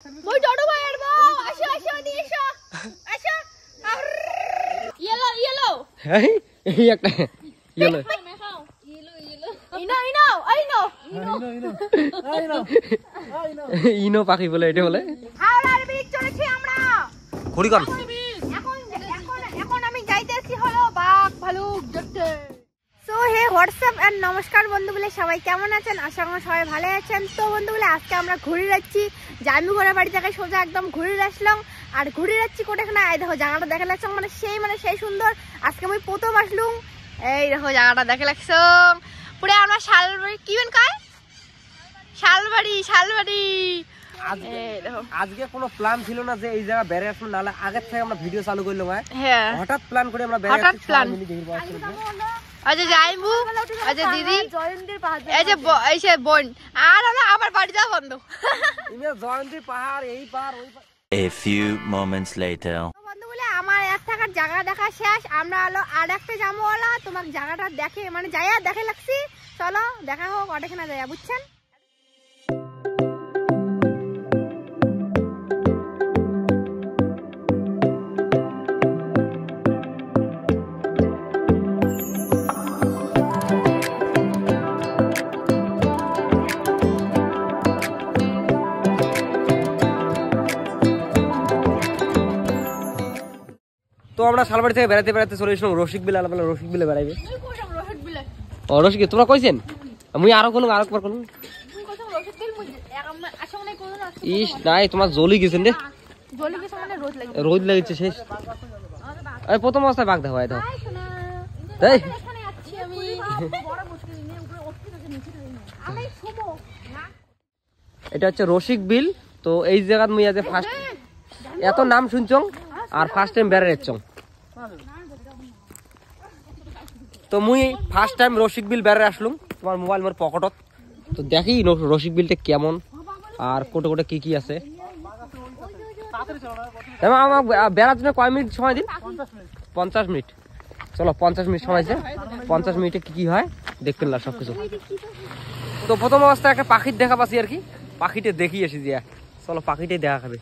ওই টোটো ভাইয়ের বউ আসো আসো দিয়ে এসো আসো। ইয়েলো ইয়েলো হ্যাঁ এই একটা ইয়েলো ইনো ইনো ওই নো ইনো পাখি বলে এটা বলে হাওড়ার ব্রিজ চলেছি আমরা। ঘুরি কর এখন এখন এখন আমি যাইতেছি হলো বাঘ ভালুক এন্ড নমস্কার বন্ধুগুলো সবাই কেমন আছেন? আশা করি সবাই ভালো আছেন। তো বন্ধুগুলো আজকে আমরা ঘুরে যাচ্ছি। জানু ঘোড়া বাড়ি থেকে সোজা একদম ঘুরে আসলাম। আর ঘুরে যাচ্ছি কোটেখানে এই দেখো জায়গাটা দেখে লাগছে মানে সেই মানে সেই সুন্দর। আজকে আমি প্রথম আসলুম। এই দেখো জায়গাটা দেখে লাগছ। পুরে আমরা শালবাড়ি কি বেন কায়? শালবাড়ি শালবাড়ি। আজকে কোনো প্ল্যান ছিল না যে এই জায়গা বেড়ে আসব নাহলে আগের থেকে আমরা ভিডিও চালু করলাম হ্যাঁ? হ্যাঁ। হঠাৎ প্ল্যান করে আমরা বেড়ে হঠাৎ আসছি আচ্ছা আচ্ছা দিদি। এই যে এই যে বোন। আর হলো আমার বাড়ি যাওয়া বন্ধ। ইমে পাহাড় এই পাহাড় ওই পাহাড়। A few moments later. তো বন্ধু বলে আমার এক থাকার জায়গা দেখা শেষ। আমরা হলো আর একটা তোমার জায়গাটা দেখে মানে যাইয়া দেখে লাগছি। চলো দেখা হোক অনেকখানে যাইয়া বুঝছেন? আমরা শালবাড়ি থেকে বেড়াতে বেড়াতে চলে এসলাম রসিক বিলে আলাদা রসিক বিলে বেড়াইবে ও রসিক তোমরা কইছেন? মুই আরও কোনো আরও কোনো ইস নাই তোমার জলি গেছেন রে। রোদ লেগেছে। শেষ। এই প্রথম অবস্থায় বাঘ দেখো দেখো। এই। এটা হচ্ছে রসিক বিল তো এই জায়গাত মুই আজ ফার্স্ট এত নাম শুনছং আর ফার্স্ট টাইম বেড়ে যাচ্ছং তো মুই ফার্স্ট টাইম রসিক বিল বেড়ে আসলুম, তোমার মোবাইল মোর পকেটত। তো দেখি রসিক বিলটা কেমন, আর কোটে কোটে কি কি আছে। আমার বেড়ার জন্য কয় মিনিট সময় দিন? পঞ্চাশ মিনিট। চলো, পঞ্চাশ মিনিট সময় আছে। পঞ্চাশ মিনিটে কি কি হয়, দেখতে না সব কিছু তো প্রথম অবস্থায় একটা পাখির দেখা পাচ্ছি আর কি। পাখিটা দেখি এসে দিয়া। চলো, পাখিটাই দেখা খাবে।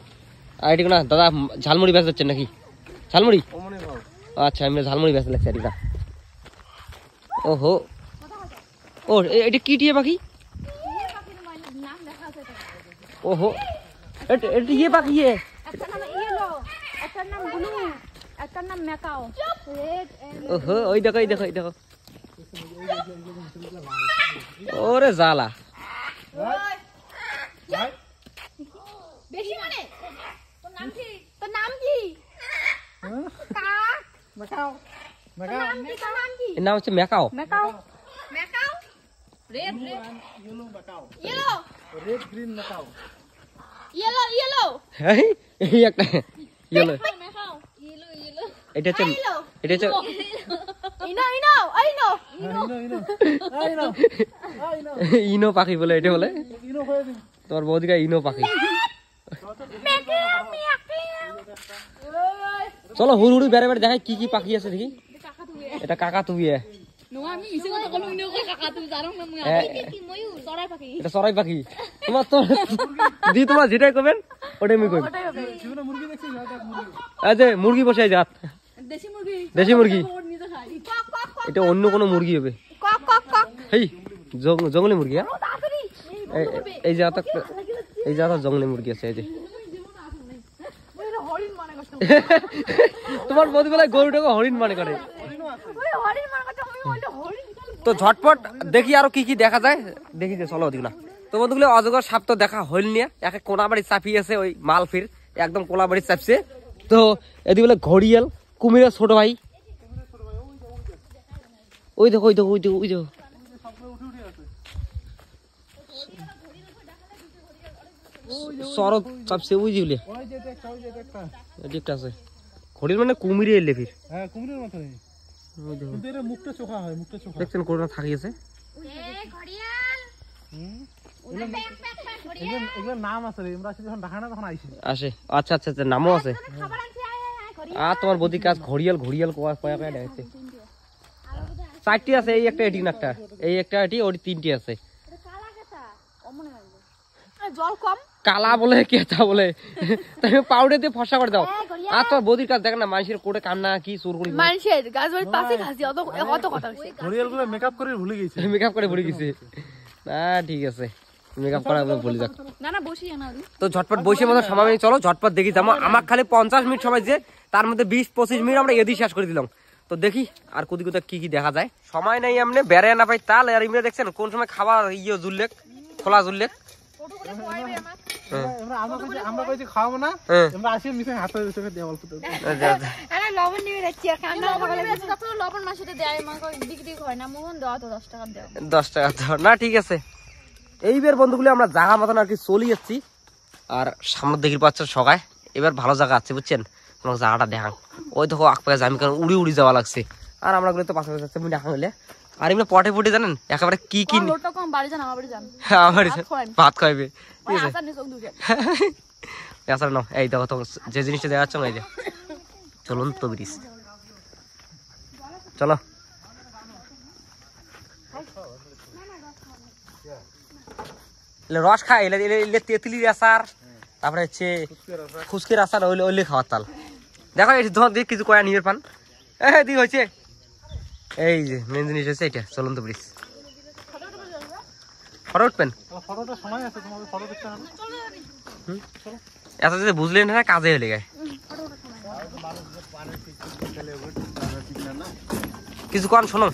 আর এটি না দাদা, ঝালমুড়ি বেঁচে যাচ্ছেন নাকি? ঝালমুড়ি? আচ্ছা আমি ঝালমুড়ি বেঁচে লাগছে এটা ওহো। ও এ- এটা কি টিয়ে পাখি? ওহো। এটা এটা ইয়ে পাখি ইয়ে একটা নাম ইয়েলো একটা নাম ব্লু একটা নাম মেকাও রেড ওহো ওই দেখো ওই দেখো ওই দেখো। ওরে জালা বেশি মানে? তোর নাম কি? তোর নাম কি? কাক মেকাও মেকাও নাম কি তোর নাম কি এর নাম হচ্ছে macaw macaw macaw red red yellow macaw yellow red green macaw yellow yellow হ্যাঁ এই একটা ইয়েলো মেকাও ইয়েলো ইয়েলো এটা হচ্ছে এটা হচ্ছে ইনো ইনো আই নো ইনো পাখি বলে এটা বলে তোমার বৌদিকা ইনো পাখি চলো হুড় হুড়ি বেড়ে বেড়ে দেখাই কি কি পাখি আছে দেখি। এটা কাকা তুবিয়ে এটা সরাই পাখি। তোমার দি এটা অন্য কোনো মুরগি হবে। জং- জঙ্গলি মুরগি হ্যাঁ? এই- এই- এই জায়গাটা জঙ্গলি মুরগি আছে, এই যে। তোমার বৌদিবেলায় গরুটাকে হরিণ মানে করে। তো ঝটপট দেখি আরও কি কি দেখা যায়। দেখি যে চলো ওদিক না। তো বন্ধুগুলো অজগর সাপ তো দেখা হইল নিয়ে একে কোনা বাড়ি চাপিয়ে আছে ওই মালফির একদম কোলা বাড়ি চাপছে। তো এদিকে বলে ঘড়িয়াল কুমিরের ছোট ভাই। ওই দেখো ওই দেখো ওই দেখো ওই দেখো। সরদ চাপছে ওই যে বলে একটা আছে ঘড়ির মানে কুমিরে এলে ফির। হ্যাঁ কুমিরের মতনই ওই দেখো। কিন্তু এটা মুখটা চোখা হয় মুখটা চোখা। দেখছেন করোনা থাকিয়েছে ঘড়িয়াল এগুলো এগুলোর নাম আছে রে আমরা যখন ঢাকা না তখন আইসি আসে। আচ্ছা আচ্ছা আচ্ছা নামও আছে। আর তোমার বদি কাজ ঘড়িয়াল ঘড়িয়াল কয়া কয়া কয়া চারটি আছে এই একটা এটি একটা এই একটা এটি ওটি তিনটি আছে। জল কম। কালা বলে কেঁচা বলে? তুমি পাউডার দিয়ে ফসা করে দাও। আর তোর বৌদির কাজ দেখেন না মানুষের কোটে কান্না কি চোর করি মানুষের গাছ বাড়ির পাশে খাসি অত অত কথা হচ্ছে ঘড়িয়ালগুলো মেকআপ করে ভুলে গেছে। মেকআপ করে ভরে গেছে। না ঠিক আছে। মেকআপ করা একদম ভুলে যাক। না না বসি না তো ঝটপট বসে মতো সময় নেই, চলো ঝটপট দেখি যাব আমার খালি পঞ্চাশ মিনিট সময় যে তার মধ্যে বিশ পঁচিশ মিনিট আমরা এদি শেষ করে দিলাম। তো দেখি আর কোথায় কোথায় কি কি দেখা যায়। সময় নেই এমনি বেড়ে না পাই তাল আর এমনি দেখছেন? কোন সময় খাবার ইয়ে জুললেক খোলা জুললেক। আমরা। আমরা কইছি খাওয়াবো না। হ্যাঁ। আমরা আসি মিশে হাতে চোখে দেওয়াল ফুটে। আচ্ছা, আচ্ছা। আরে লবণ নিয়ে যাচ্ছি আর কান্না লবণ মাসিতে দেয় আমাকে বিক্রি হয় না মোহন তো টাকা টাকা ঠিক আছে। এইবার বন্ধুগুলো আমরা জায়গা মতন আর কি চলে যাচ্ছি। আর সামনে দেখি পাচ্ছেন সবাই এবার ভালো জায়গা আছে বুঝছেন? তোমাকে জায়গাটা দেখান। ওই দেখো আকপাকে জামি কারণ উড়ি উড়ি যাওয়া লাগছে। আর আমরা গুলো তো পাশাপাশি আমি দেখা হলে। আর এমনি পটে পটে জানেন? একেবারে কি কি আমার খাওয়াই। ভাত খাইবে আসার নিয়ে নাও। এই দেখো তো যে জিনিসটা দেখা যাচ্ছে না এই যে চলুন তো ব্রিজ। চলো। রস খাই এলে এলে তেঁতুলির আচার তারপরে হচ্ছে ফুচকের আসার ওইলে ওইলে খাওয়ার তাল দেখো তোমার দিকে কিছু কয়া নিজের পান। এ দি হয়েছে। এই যে মেন জিনিস হচ্ছে এটা। চলুন তো ব্রিজ ফটো উঠবেন এত যদি বুঝলেন না, কাজে হলে গায়ে কিছু কন শোনো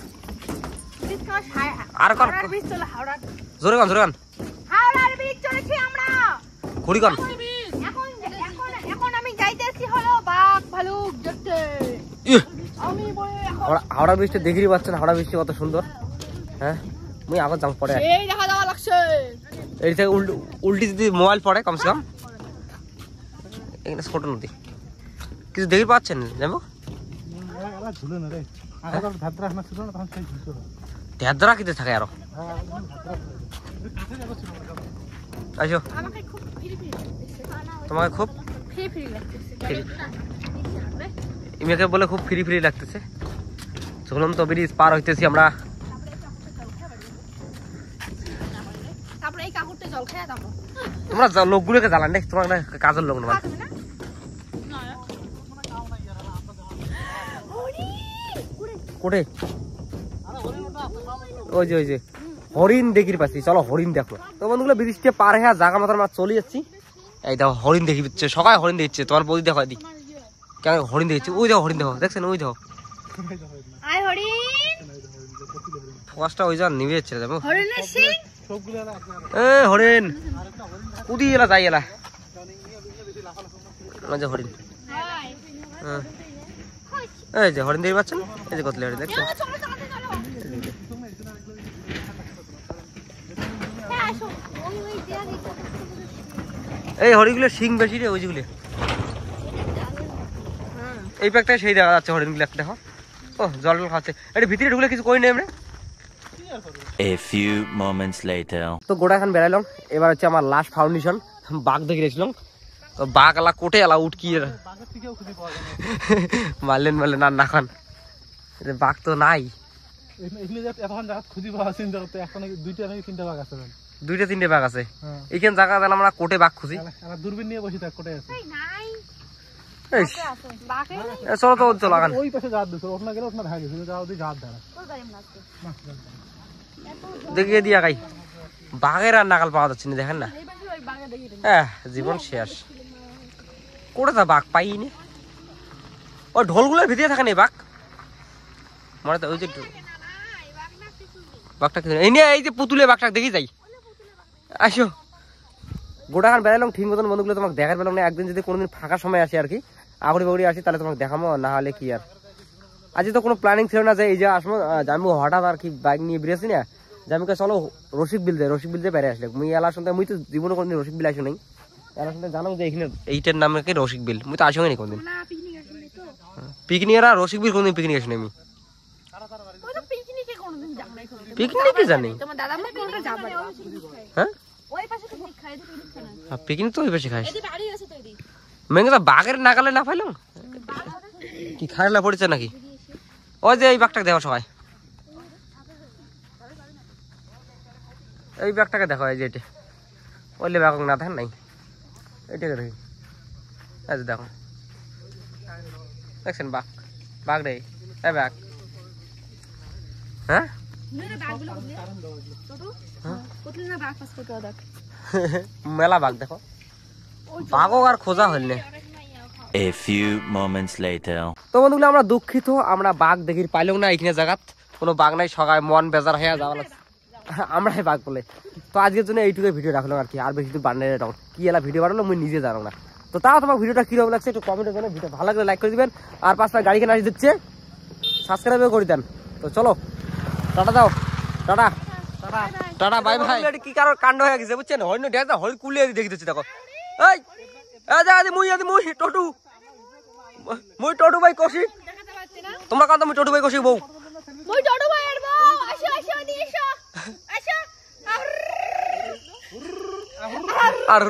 আর কন জোরে কন জোরে কন। ঘুরি কন। এখন আমি যাইতেছি হলো বাঘ ভালুক, দেখতে ইহ, আমি বলে এখন হাওড়া- হাওড়া বৃষ্টি দেখিরই পাচ্ছেন হাওড়া বৃষ্টি কত সুন্দর। হ্যাঁ? মুই আবার যাম পরে। এই থেকে উল্টি উল্টি যদি মোবাইল পড়ে কমসে কম। এখানে ছোট নদী। কিছু দেখি পাচ্ছেন যাব এলা ঝুলে না রে আগে তো ধাদ্রা না ছিল না তখন সেই ঝুলতো ধ্যাদরা কিতে থাকে আরও আসো তোমাকে খুব ফিরি ফিরি লাগতেছে। ইমেকে বলে খুব ফ্রি ফ্রি লাগতেছে। চলুন তো ব্রিজ পার হইতেছি আমরা। তোমরা লোকগুলোকে জ্বালান দেখ তোমার কাজের লোক না কোটে? ওই যে ওই যে। হরিণ দেখির পাচ্ছি। চলো হরিণ দেখো। তো বন্ধুগুলো ব্রিজকে পার হ্যাঁ জায়গা মতো আমরা চলে যাচ্ছি। এই দেখো হরিণ দেখি দিচ্ছে। সকাল হরিণ দেখছে। তোমার বৌদি দেখো দি কেন হরিণ দেখছে? ওই দেখো হরিণ দেখো। দেখছেন? ওই দেখো। ফোকাসটা ওই যখন নিভে এলা একবার এ হরিণ কুদি এলা যাই এলা। যে হরিণ। হ্যাঁ। এই যে হরিণ দেখতে পাচ্ছেন? এই যে কতলে হরিণ দেখছেন এই হরিণগুলো শিং বেশি রে ওই যেগুলো এই প্যাকটা সেই দেখা যাচ্ছে হরিণগুলো একটা দেখো। ও জল টল খাচ্ছে। এটা ভিতরে ঢুকলে কিছু করি না এমনি A few moments later. তো গোটা এখন বেড়াইলাম। এবার হচ্ছে আমার লাস্ট ফাউন্ডেশন বাঘ দেখে গেছিলাম তো বাঘ এলা কোটে যায় না মারলেন মারলেন আর না খান। বাঘ তো নাই। এখানে এখানে দুইটা নাকি তিনটা বাঘ আছে। দুইটা তিনটে বাঘ আছে হ্যাঁ। এইখানে জায়গা দেন আমরা কোটে বাঘ খুঁজি। দূরবীন নিয়ে বসে থাক কোটায় আছে। এ চলো তো চলো ওই পাশে জাত দিছে ওঠনা গেলে ওঠনা দেখা গেছে যাওয়া ওদিকে জাত ধারা। দেখিয়ে দিয়া বাঘের আর পাওয়া যাচ্ছে না, দেখেন না। হ্যাঁ জীবন শেষ। কোটে তা বাঘ ও ভিতরে থাকে বাঘ? মনে তো ওই যে বাঘটা এই নিয়ে এই যে পুতুলে বাঘটা, দেখি যাই। আসো। গোটাখান বেড়ালাম ঠিক মতন বন্ধুগুলো তোমাকে দেখার পেলাম না। একদিন যদি কোনোদিন ফাঁকা সময় আসে আর কি আগড়ি বাগড়ি আসি, তাহলে তোমাকে দেখাবো না হলে কি আর। আজ তো কোনো প্ল্যানিং ছিল না যে এই যে আসব আমি হঠাৎ আর কি বাইক নিয়ে বেরিয়েছি না। যে আমি চলো রসিক বিল দে রসিক বিল দিয়ে বেড়ে আসলে। মুই এলা শুনতে মুই তো জীবনে কোনোদিন রসিক বিল আসো নাই। এলা শুনতে জানো যে এখানে এইটার নাম নাকি রসিক বিল? মুই তো আসো নাই কোনদিন। পিকনিক আর রসিক বিল কোনদিন পিকনিক আসি নাই আমি পিকনিকে জানি। হ্যাঁ? পাশে পিকনিক তো ওই বেশি খাইস বাড়ি তো বাঘের নাগালে না পাইলাম? কি খাইলা পড়েছে নাকি? ওই যে এই বাঘটাকে দেখো সবাই। এই বাঘটাকে দেখো এই যে এটা। ওইলে বাঘ না দেখেন নাই? এটাকে দেখি। এই যে দেখো। দেখছেন বাঘ? বাঘ রে। এই বাঘ। হ্যাঁ? মেলা বাঘ দেখো। বাঘও আর খোঁজা হল না। A few moments later. তো বন্ধুগুলো আমরা দুঃখিত আমরা বাঘ দেখি পাইলেও না এখানে জায়গাত কোনো বাঘ নাই সকাল মন বেজার হয়ে যাওয়া লাগছে। আমরাই বাঘ বলে। তো আজকের জন্য এইটুকু ভিডিও রাখলাম আর কি। আর বেশি দূর বানাই কি এলা ভিডিও বানালো আমি নিজে জানো না। তো তাও তোমার ভিডিওটা কীরকম লাগছে একটু কমেন্টে জানো ভিডিও ভালো লাগলে লাইক করে দিবেন। আর পাঁচটা গাড়ি কেনা দিচ্ছে সাবস্ক্রাইবও করে দেন। তো চলো। টাটা দাও। টাটা। টাটা বাই ভাই কি কারোর কাণ্ড হয়ে গেছে বুঝছেন? হইন দেখ না হই কুলিয়ে দেখি দিচ্ছি দেখো। এই এই যা মুই আদি মুই টটু। মুই টটু ভাই কৌশিক তোমরা কান্তা মুই টটু ভাই কৌশিক বউ। মুই টটু ভাই আর বউ। আসো আসো দি এসো। আসো আর আর